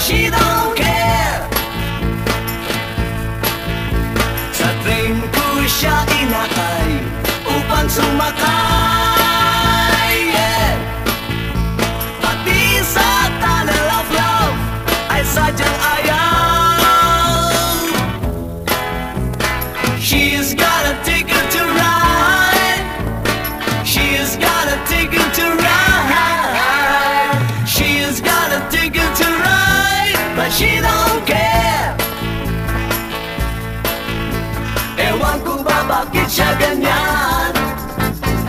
she don't care Sa train ko siya inakay Upang sumakay yeah. Pati sa tunnel of love Ay sadyang ayaw She's got But she don't care Ewan ko ba bakit siya ganyan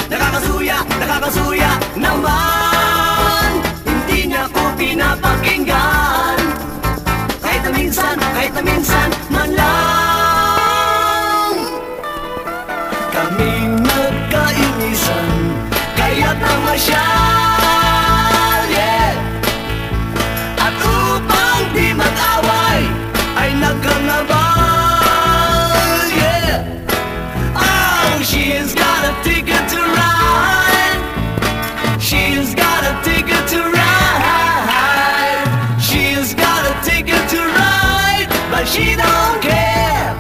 Nakakasuya, nakakasuya naman. Hindi niya ko pinapakinggan. Kahit na minsan, kahit na minsan man lang. Kaming nagkainisan Kaya't namasyal don't care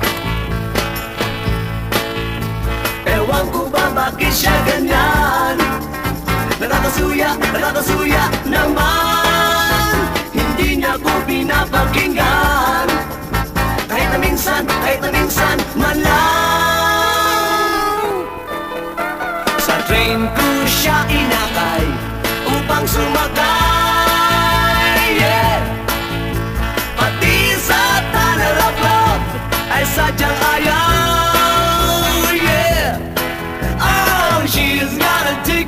Ewan ko ba bakit siya ganyan? Nakakasuya, nakakasuya Hindi niya ko pinapakinggan. Kahit na minsan, kahit na minsan man Sa train ko siya inakay Upang sumakay oh yeah, oh she's gonna do.